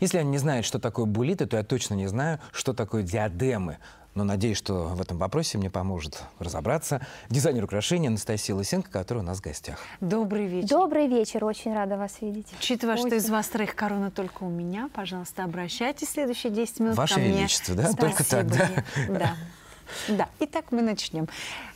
Если они не знают, что такое булиты, то я точно не знаю, что такое диадемы. Но надеюсь, что в этом вопросе мне поможет разобраться дизайнер украшений Анастасия Лысенко, которая у нас в гостях. Добрый вечер. Добрый вечер, очень рада вас видеть. Учитывая, что из вас троих корона только у меня, пожалуйста, обращайтесь следующие 10 минут Ваше ко мне. Величество, да? Только так, Спасибо. да? Да. Да. Итак, мы начнем.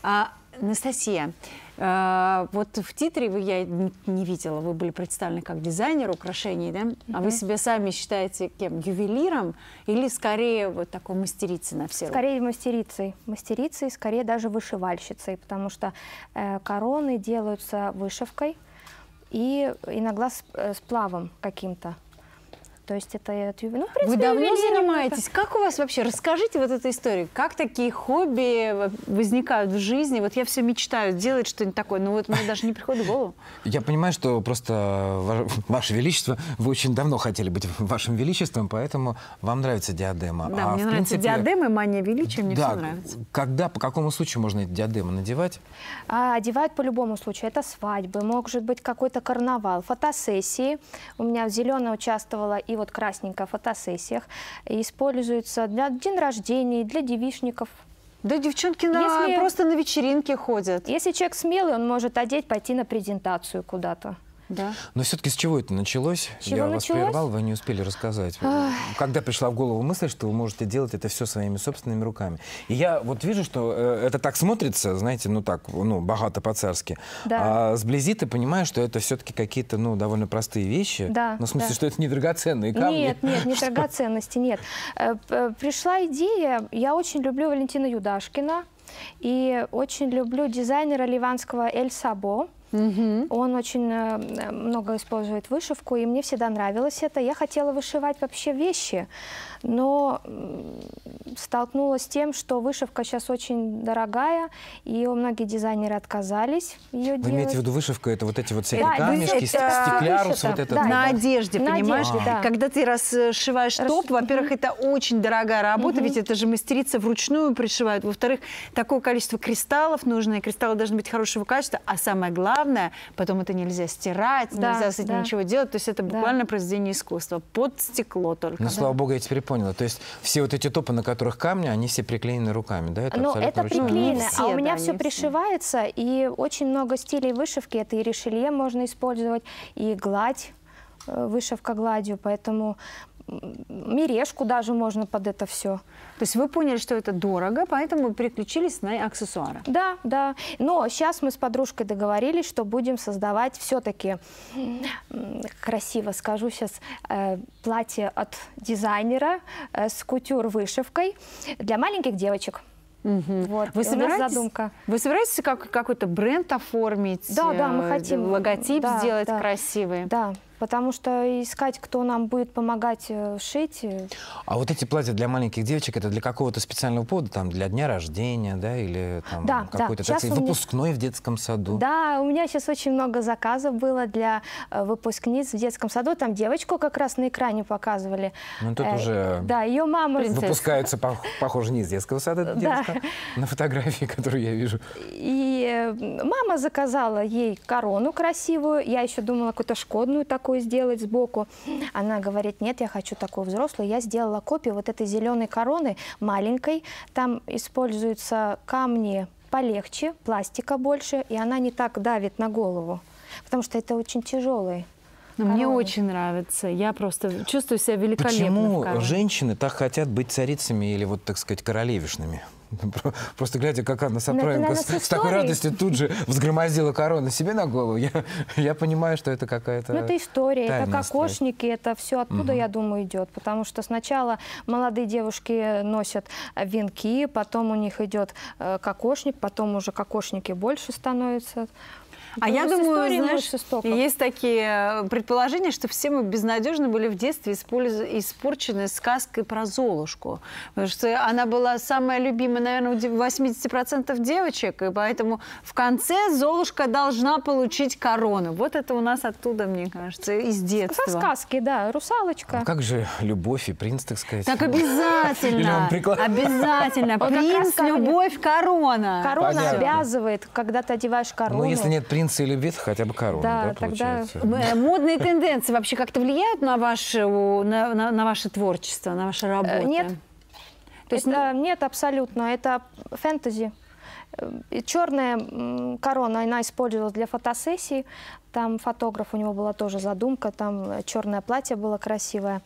А, Анастасия, вот в титре вы, я не, видела, вы были представлены как дизайнер украшений, да? А вы себя сами считаете кем? Ювелиром или скорее вот такой мастерицей на все руки? Скорее мастерицей. Мастерицей, скорее даже вышивальщицей, потому что э, короны делаются вышивкой и иногда с, э, сплавом каким-то. То есть это... э, Ну, в Вы принципе, давно занимаетесь? Как у вас вообще? Расскажите вот эту историю. Как такие хобби возникают в жизни? Вот я все мечтаю делать что-нибудь такое, но вот мне даже не приходит в голову. Я понимаю, что просто ва- Ваше Величество, вы очень давно хотели быть Вашим Величеством, поэтому вам нравится диадема. Да, А, мне нравится принципе, диадема и мания величия, мне да, все нравится. когда, по какому случаю можно эти диадемы надевать? А одевают по любому случаю. Это свадьбы, может быть какой-то карнавал, фотосессии. У меня в зеленой участвовала и вот красненькая в фотосессиях. И Используется для день рождения, для девичников. Да, девчонки на- Если- просто на вечеринке ходят. Если человек смелый, он может одеть, пойти на презентацию куда-то. Да. Но все-таки с чего это началось? С чего Я вас началось? прервал, вы не успели рассказать. Когда пришла в голову мысль, что вы можете делать это все своими собственными руками. И я вот вижу, что э, это так смотрится, знаете, ну так, ну, богато по-царски. Да. А сблизи ты понимаешь, что это все-таки какие-то, ну, довольно простые вещи. Да, Ну, в смысле, да. что это не драгоценные камни. Нет, нет, не драгоценности, нет. Э, Пришла идея, я очень люблю Валентина Юдашкина и очень люблю дизайнера ливанского Эль Сабо. Он очень э, много использует вышивку, и мне всегда нравилось это. Я хотела вышивать вообще вещи, но столкнулась с тем, что вышивка сейчас очень дорогая, и многие дизайнеры отказались ее Вы делать. имеете в виду вышивку, это вот эти вот всякие Да, камешки, стеклярус, вот это. да. на одежде, На понимаешь? одежде, да. Когда ты расшиваешь топ, Расши- во-первых, это очень дорогая работа, ведь это же мастерица вручную пришивают. Во-вторых, такое количество кристаллов нужно, и кристаллы должны быть хорошего качества. А самое главное, потом это нельзя стирать, Да, нельзя с этим да. ничего делать. То есть это Да. буквально произведение искусства. Под стекло только. Ну, слава богу, я теперь поняла. То есть все вот эти топы, на которых камни, они все приклеены руками, да? Это Ну, это приклеено, а у меня да, все не все. пришивается, и очень много стилей вышивки. Это и решелье можно использовать, и гладь, э, вышивка гладью, поэтому мережку даже можно под это все. То есть вы поняли, что это дорого, поэтому переключились на аксессуары. Да, да. Но сейчас мы с подружкой договорились, что будем создавать все-таки, красиво скажу сейчас, платье от дизайнера э, с кутюр-вышивкой для маленьких девочек. Вот, Вы собираетесь, задумка. Вы собираетесь как, какой-то бренд оформить? Да, да, мы э, хотим. Логотип Да, сделать да. красивый? Да, потому что искать, кто нам будет помогать э, шить. э, А вот эти платья для маленьких девочек, это для какого-то специального повода, там, для дня рождения, да, или там Да, да. какой-то, так у меня- выпускной в детском саду? Да, у меня сейчас очень много заказов было для э, выпускниц в детском саду. Там девочку как раз на экране показывали. Ну, тут Э, уже Да, ее мама... Принцесса. Выпускаются, пох- похоже, не из детского сада, Да. девушка, на фотографии, которую я вижу. И мама заказала ей корону красивую. Я еще думала какую-то шкодную такую сделать сбоку. Она говорит, нет, я хочу такую взрослую. Я сделала копию вот этой зеленой короны, маленькой. Там используются камни полегче, пластика больше, и она не так давит на голову. Потому что это очень тяжелый. Ну, мне очень нравится. Я просто чувствую себя великолепно. Почему женщины так хотят быть царицами или, вот, так сказать, королевишными? Про- Просто глядя, как Анна наверное, с, с такой радостью тут же взгромоздила корону себе на голову, я, я понимаю, что это какая-то Ну, это история, это кокошники, это все оттуда, я думаю, идет. Потому что сначала молодые девушки носят венки, потом у них идет э, кокошник, потом уже кокошники больше становятся. А я Ну, думаю, знаешь, есть такие э, предположения, что все мы безнадежно были в детстве использ- испорчены сказкой про Золушку. Потому что она была самая любимая, наверное, у де- 80% девочек, и поэтому в конце Золушка должна получить корону. Вот это у нас оттуда, мне кажется, из Со детства. сказки, да, русалочка. А как же любовь и принц, так сказать? Так обязательно, обязательно. Принц, любовь, корона. Корона обязывает, когда ты одеваешь корону. Ну, если нет принца, провинции любит хотя бы корону, Да, да, тогда- получается? М- Модные тенденции вообще как-то влияют на ваше, на, на- на ваше творчество, на ваши работы? Э, Нет. То есть, это, нет, абсолютно. Это фэнтези. Э, и Черная корона, она использовалась для фотосессий. Там фотограф, у него была тоже задумка, там э, черное платье было красивое.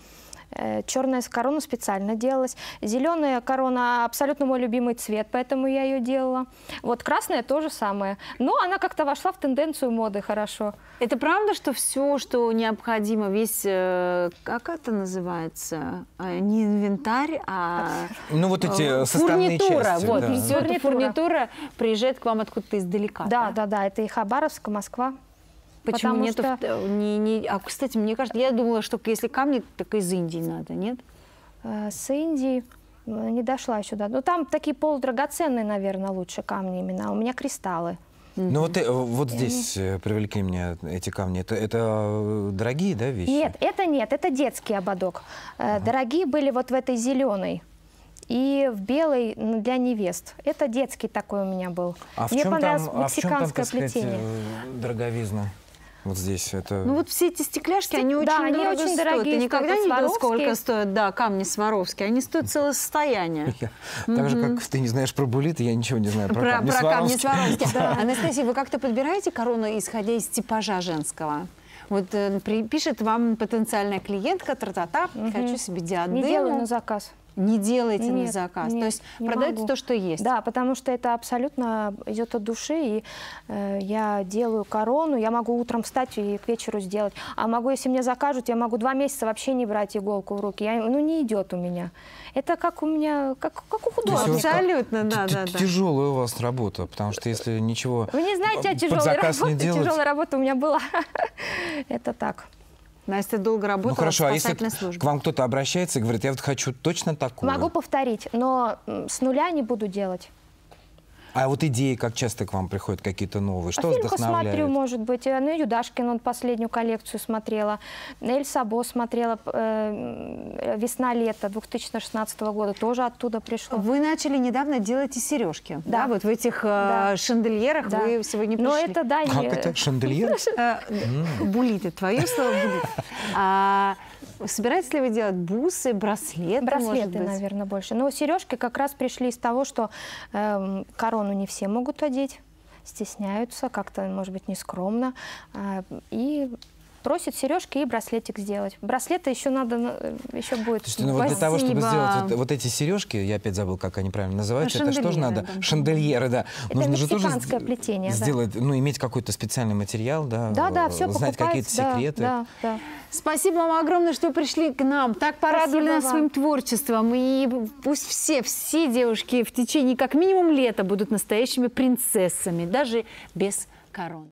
Э, Черная корона специально делалась. Зеленая корона абсолютно мой любимый цвет, поэтому я ее делала. Вот красная то же самое. Но она как-то вошла в тенденцию моды хорошо. Это правда, что все, что необходимо, весь, э, как это называется, Э, не инвентарь, а Ну, вот эти э, составные фурнитура, части. вот, да. Фурнитура. фурнитура приезжает к вам откуда-то издалека. Да, да, да, это и Хабаровск, Москва. Почему Потому нету? что- в- не- не- а, кстати, мне кажется, я думала, что если камни, так из Индии надо, нет? Э, С Индии э, не дошла сюда. Ну, там такие полудрагоценные, наверное, лучше камни именно. А у меня кристаллы. Ну, вот, э, вот здесь э, привлекли меня эти камни. Это, это дорогие, да, вещи? Нет, это нет, это детский ободок. Э, Дорогие были вот в этой зеленой и в белой для невест. Это детский такой у меня был. А в Мне чем понравилось там, а в чем там, мексиканское так сказать, плетение. э, дороговизна? Вот здесь это... Ну вот все эти стекляшки, они Стек- очень да, они дорого очень стоят. дорогие Ты никогда не видел, Сваровские. сколько стоят, да, камни Сваровские? Они стоят целое состояние. Я- Так же, как ты не знаешь про булиты, я ничего не знаю про, Про, камни про камни Сваровски. Сваровски. Анастасия, вы как-то подбираете корону, исходя из типажа женского? Вот э, пишет вам потенциальная клиентка, тра-та-та, хочу себе диадему. Не делаю на заказ. Не делайте на Нет, заказ. нет, То есть не продаете могу. то, что есть. Да, потому что это абсолютно идет от души, и э, я делаю корону, я могу утром встать и к вечеру сделать. А могу, если мне закажут, я могу два месяца вообще не брать иголку в руки. Я, ну, не идет у меня. Это как у меня, как, как у художника. Абсолютно, да, да, да. Тяжелая у вас работа, потому что если ничего Вы не знаете, а под тяжелая заказ не работа, тяжелая работа у меня была. Это так. Настя долго работала Ну хорошо, в а если спасательной к службе. к вам кто-то обращается и говорит, я вот хочу точно такую. Могу повторить, но с нуля не буду делать. А вот идеи, как часто к вам приходят какие-то новые? Что а фильм вдохновляет? посмотрю, может быть. Э, Ну, Юдашкин, он последнюю коллекцию смотрела. Эль Сабо смотрела э, «Весна-лето» 2016 года. Тоже оттуда пришло. Вы начали недавно делать и сережки. Да. Да. вот в этих э, Да. шандельерах Да. вы сегодня пришли. Но это, да, Как не- это? Шандельер? Э, Булиты, твое слово булит. Собираетесь ли вы делать бусы, браслеты, Браслеты, наверное, больше. Но сережки как раз пришли из того, что эм, корону не все могут одеть, стесняются, как-то, может быть, нескромно. А, и просят сережки и браслетик сделать. Браслеты еще надо, на- э, еще будет. Слушайте, ну вот для того, чтобы сделать вот, вот эти сережки, я опять забыл, как они правильно называются, это что же надо? да. Шандельеры, да. Это же тоже плетение, да. сделать, ну, иметь какой-то специальный материал, да, Да, да, э, все знать какие-то да, секреты. Да, да. Спасибо вам огромное, что пришли к нам. Так порадовали Спасибо нас вам. своим творчеством. И пусть все, все девушки в течение как минимум лета будут настоящими принцессами, даже без корон.